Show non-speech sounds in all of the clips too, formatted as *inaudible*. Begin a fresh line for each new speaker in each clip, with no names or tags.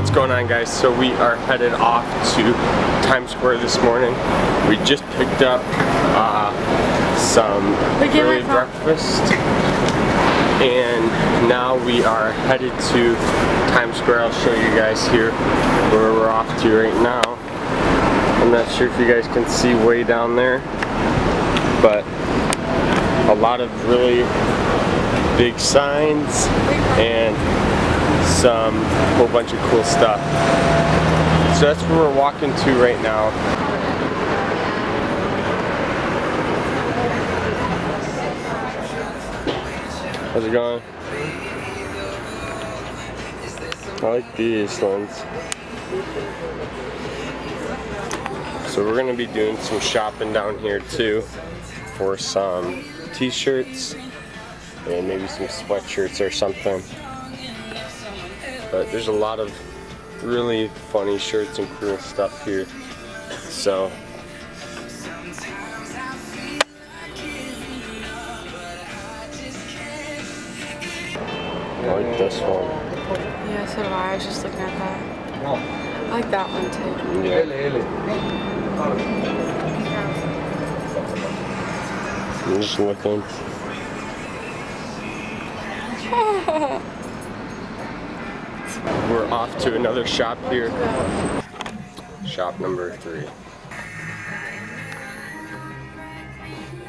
What's going on guys? So we are headed off to Times Square this morning. We just picked up uh, some early breakfast and now we are headed to Times Square. I'll show you guys here where we're off to right now. I'm not sure if you guys can see way down there but a lot of really big signs and some whole bunch of cool stuff. So that's where we're walking to right now. How's it going? I like these ones. So we're gonna be doing some shopping down here too for some t-shirts and maybe some sweatshirts or something. But there's a lot of really funny shirts and cool stuff here. So I like this one.
Yeah, so do I. I was just looking at that. I like that one too.
Yeah. I'm just looking. *laughs* We're off to another shop here. Shop number three.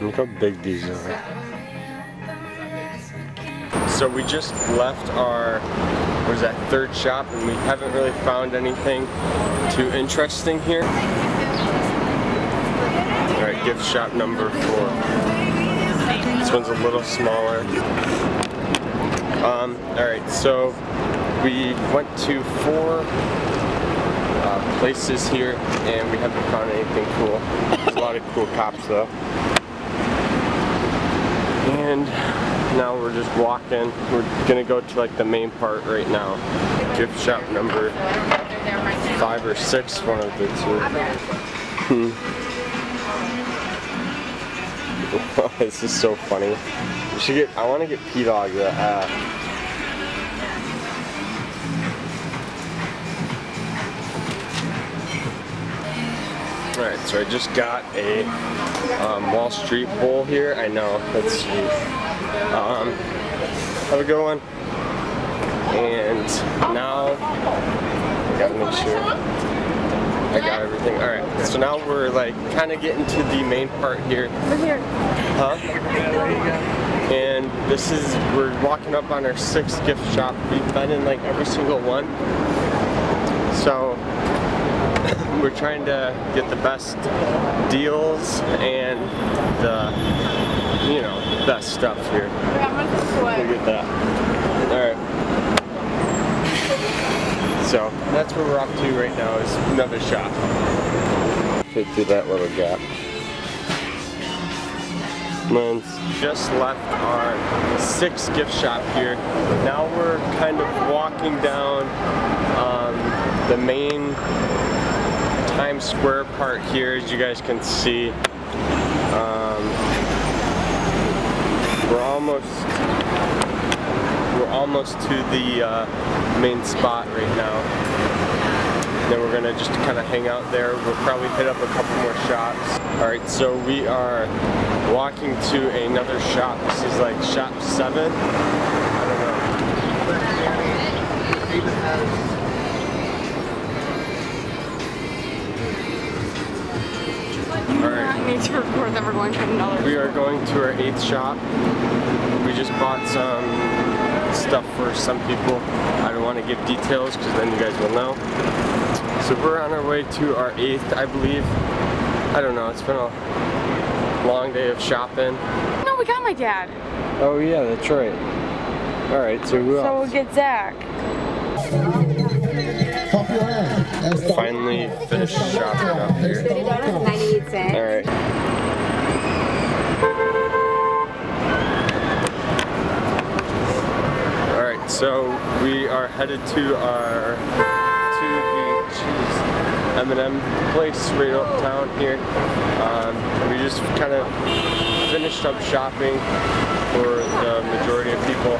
Look how big these are. So we just left our, what is that, third shop and we haven't really found anything too interesting here. Alright, gift shop number four. This one's a little smaller. Um, Alright, so we went to four uh, places here and we haven't found anything cool. There's a lot of cool cops though. And now we're just walking. We're gonna go to like the main part right now. Gift shop number five or six, one of the two. Hmm. *laughs* this is so funny. We should get. I want to get P Dog the uh, Alright, so I just got a um, Wall Street bowl here. I know, that's sweet. Um, have a good one. And now, I gotta make sure I got everything. Alright, so now we're like kind of getting to the main part here.
Look here.
Huh? And this is, we're walking up on our sixth gift shop. We've been in like every single one. So, *laughs* we're trying to get the best deals and the, you know, best stuff here. Look at that. Alright. So, that's where we're off to right now is another shop. Fit through that little gap. Just left our sixth gift shop here. Now we're kind of walking down um, the main Times Square part here, as you guys can see. Um, we're almost we're almost to the uh, main spot right now. Then we're gonna just kind of hang out there. We'll probably hit up a couple more shops. All right, so we are walking to another shop. This is like shop seven. I don't know.
I need to record that we're going to another.
We are going to our eighth shop. We just bought some stuff for some people. I don't want to give details because then you guys will know. So we're on our way to our eighth, I believe. I don't know, it's been a long day of shopping.
No, we got my dad.
Oh yeah, that's right. Alright, so who
So we'll get Zach.
Finally finished shopping up here. Alright. Alright, so we are headed to our to the geez, M&M place right uptown here. Um, we just kind of finished up shopping for the majority of people.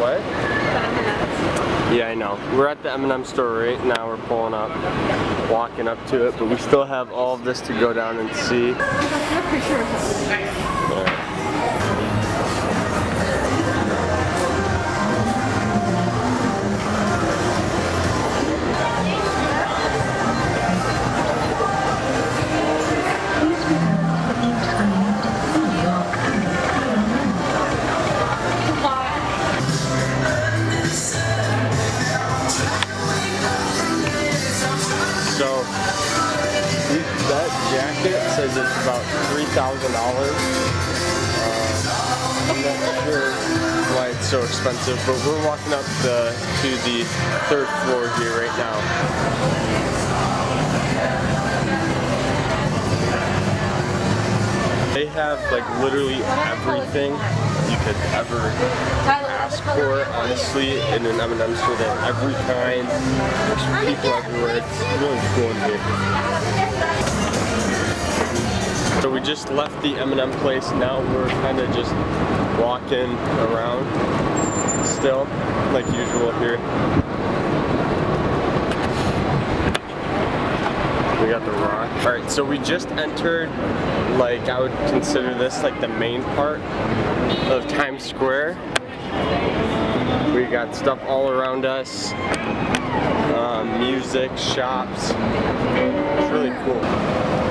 What? Yeah, I know. We're at the M&M store right now. We're pulling up, walking up to it, but we still have all of this to go down and see. Thousand dollars. Uh, I'm not sure why it's so expensive, but we're walking up the to the third floor here right now. They have like literally everything you could ever ask for, honestly, in an M&M store. They have every kind. There's people everywhere. It's really cool in here. So we just left the M&M place. Now we're kind of just walking around still, like usual here. We got the rock. Alright, so we just entered, like, I would consider this like the main part of Times Square. We got stuff all around us. Um, music, shops. It's really cool.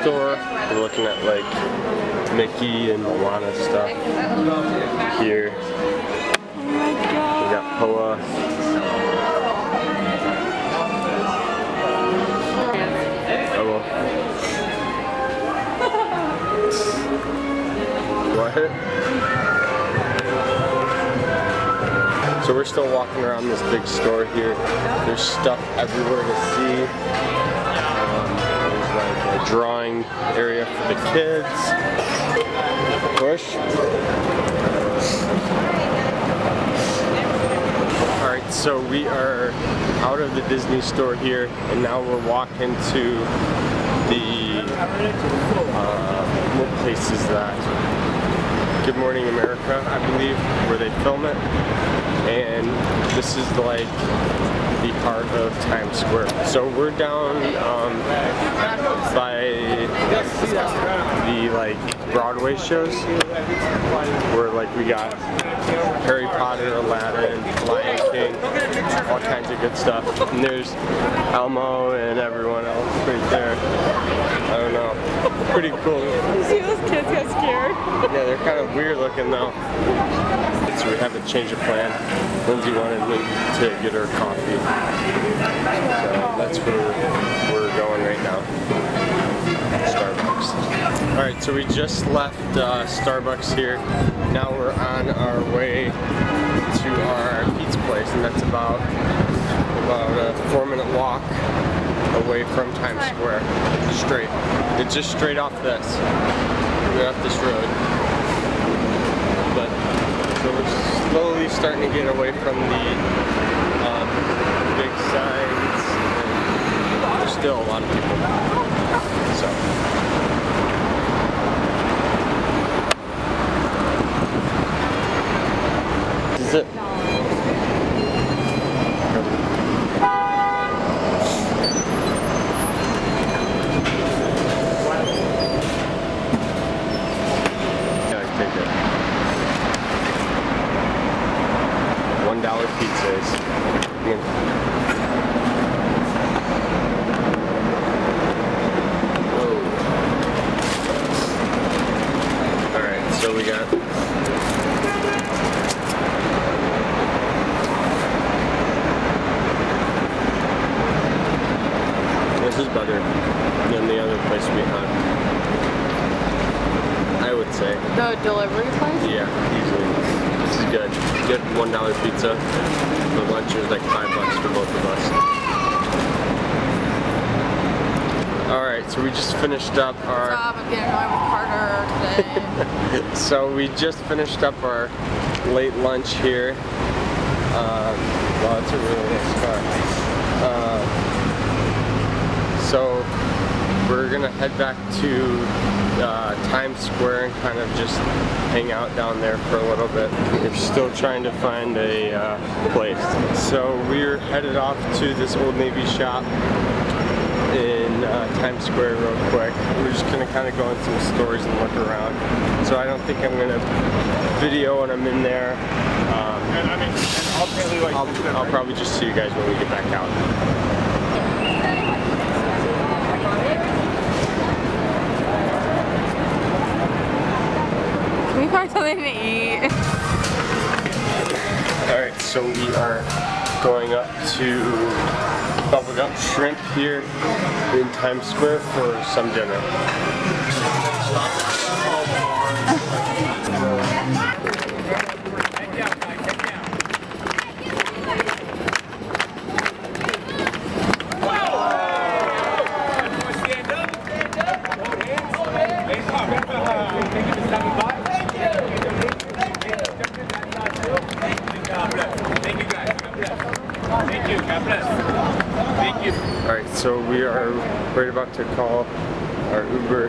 Store. We're looking at like Mickey and Moana stuff here.
Oh my
We got Pua. Oh well. What? So we're still walking around this big store here. There's stuff everywhere to see. Drawing area for the kids. Push. Alright, so we are out of the Disney store here, and now we're walking to the, uh, what place is that? Good Morning America, I believe, where they film it. And this is like the heart of Times Square. So we're down um, by the like Broadway shows, where like we got Harry Potter, Aladdin, Lion King, all kinds of good stuff. And there's Elmo and everyone else right there. I don't know. Pretty cool.
See those kids got scared?
Yeah, they're kind of weird looking though. So we haven't changed of plan. Lindsay wanted me to get her coffee. So that's where we're going right now. Starbucks. Alright, so we just left uh, Starbucks here. Now we're on our way to our pizza place and that's about about a four minute walk away from Times Square. Straight. It's just straight off this. Right off this road. But so we're slowly starting to get away from the um, big signs. And there's still a lot of people. So. This is it. Yeah, I take it. Dollar pizzas. Whoa. Alright, so we got This is better than the other place we had. I would say.
The delivery place?
Yeah, easily. This is good. Good one dollar pizza. The lunch was like five bucks for both of us. Alright, so we just finished up our
Stop, I'm getting annoyed with Carter today. *laughs*
so we just finished up our late lunch here. Uh, wow, that's a really nice car. Uh, so we're gonna head back to uh, Times Square and kind of just hang out down there for a little bit. We're still trying to find a uh, place. So we're headed off to this Old Navy shop in uh, Times Square real quick. We're just gonna kind of go in some stores and look around. So I don't think I'm gonna video when I'm in there. Um,
And I mean, and ultimately, like,
I'll, I'll probably just see you guys when we get back out.
Find something to eat?
Alright, so we are going up to Bubba Gump Shrimp here in Times Square for some dinner.
stand up. Stand up. Hold hands. Hands up. Thank you for stopping by. Thank you. God bless. Thank you guys. God bless. Thank you. God bless. Thank you.
Alright, so we are right about to call our Uber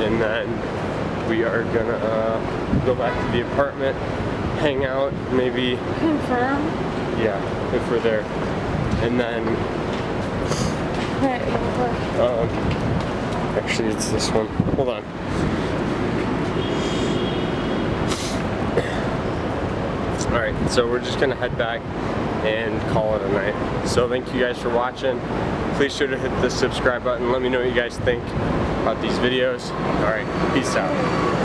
and then we are gonna uh, go back to the apartment, hang out, maybe,
Confirm.
yeah, if we're there. And then, um, actually it's this one. Hold on. Alright, so we're just gonna head back and call it a night. So thank you guys for watching. Please sure to hit the subscribe button. Let me know what you guys think about these videos. Alright, peace out.